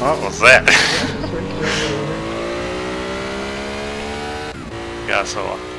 What was that? Got so